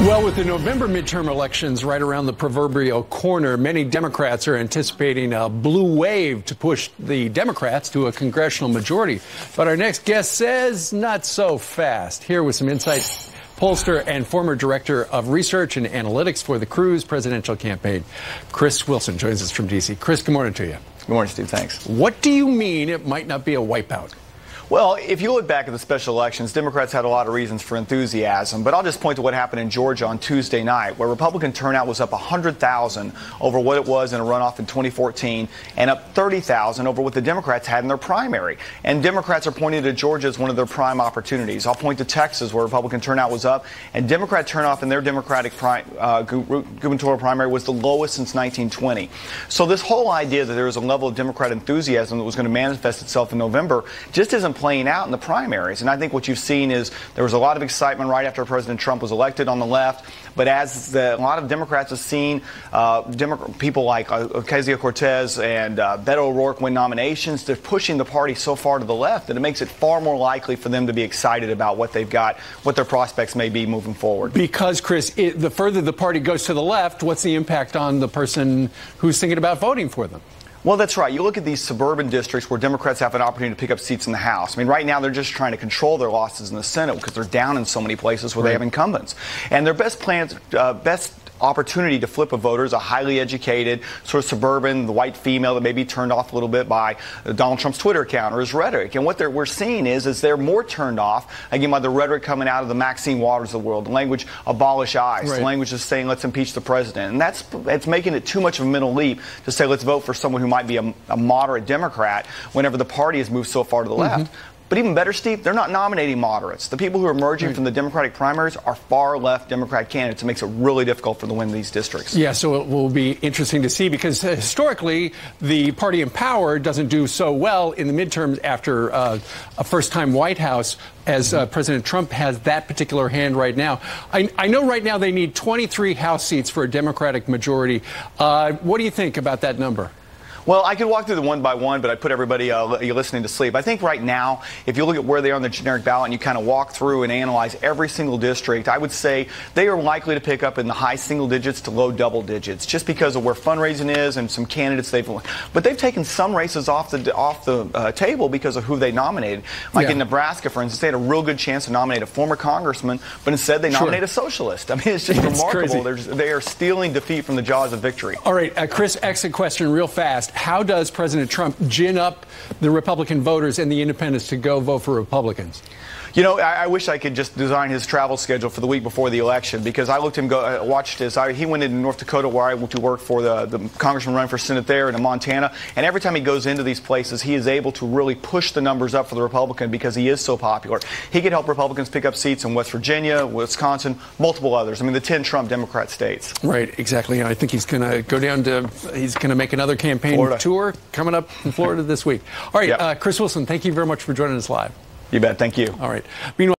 Well, with the November midterm elections right around the proverbial corner, many Democrats are anticipating a blue wave to push the Democrats to a congressional majority. But our next guest says not so fast. Here with some insight, pollster and former director of research and analytics for the Cruz presidential campaign, Chris Wilson, joins us from D.C. Chris, good morning to you. Good morning, Steve. Thanks. What do you mean it might not be a wipeout? Well, if you look back at the special elections, Democrats had a lot of reasons for enthusiasm, but I'll just point to what happened in Georgia on Tuesday night, where Republican turnout was up 100,000 over what it was in a runoff in 2014 and up 30,000 over what the Democrats had in their primary. And Democrats are pointing to Georgia as one of their prime opportunities. I'll point to Texas, where Republican turnout was up, and Democrat turnout in their Democratic uh, gubernatorial primary was the lowest since 1920. So this whole idea that there was a level of Democrat enthusiasm that was going to manifest itself in November just isn't playing out in the primaries. And I think what you've seen is there was a lot of excitement right after President Trump was elected on the left. But as the, a lot of Democrats have seen, uh, Demo- people like uh, Ocasio Cortez and uh, Beto O'Rourke win nominations, they're pushing the party so far to the left that it makes it far more likely for them to be excited about what they've got, what their prospects may be moving forward. Because, Chris, it, the further the party goes to the left, what's the impact on the person who's thinking about voting for them? Well, that's right. You look at these suburban districts where Democrats have an opportunity to pick up seats in the House. I mean, right now they're just trying to control their losses in the Senate because they're down in so many places where right. they have incumbents. And their best plans, uh, best opportunity to flip a voter is a highly educated, sort of suburban, the white female that may be turned off a little bit by Donald Trump's Twitter account or his rhetoric. And what we're seeing is, is they're more turned off, again, by the rhetoric coming out of the Maxine Waters of the world, the language abolish ICE, right. the language of saying let's impeach the president. And that's it's making it too much of a mental leap to say let's vote for someone who might be a, a moderate Democrat whenever the party has moved so far to the mm-hmm. left. But even better, Steve, they're not nominating moderates. The people who are emerging right. from the Democratic primaries are far left Democrat candidates. It makes it really difficult for them to win these districts. Yeah, so it will be interesting to see because historically, the party in power doesn't do so well in the midterms after uh, a first time White House as uh, President Trump has that particular hand right now. I, I, know right now they need 23 House seats for a Democratic majority. Uh, what do you think about that number? Well, I could walk through the one by one, but I put everybody uh, listening to sleep. I think right now, if you look at where they are on the generic ballot and you kind of walk through and analyze every single district, I would say they are likely to pick up in the high single digits to low double digits, just because of where fundraising is and some candidates they've. Won. But they've taken some races off the off the uh, table because of who they nominated. Like yeah. in Nebraska, for instance, they had a real good chance to nominate a former congressman, but instead they nominate sure. a socialist. I mean, it's just it's remarkable. They are stealing defeat from the jaws of victory. All right, uh, Chris, exit question, real fast how does President Trump gin up the Republican voters and the independents to go vote for Republicans? You know, I, I, wish I could just design his travel schedule for the week before the election because I looked him go, uh, watched his. I, he went into North Dakota where I went to work for the, the congressman running for Senate there, and in Montana. And every time he goes into these places, he is able to really push the numbers up for the Republican because he is so popular. He could help Republicans pick up seats in West Virginia, Wisconsin, multiple others. I mean, the 10 Trump Democrat states. Right, exactly. And I think he's going to go down to, he's going to make another campaign Florida. tour coming up in Florida this week. All right, yep. uh, Chris Wilson, thank you very much for joining us live. You bet. Thank you. All right. Meanwhile,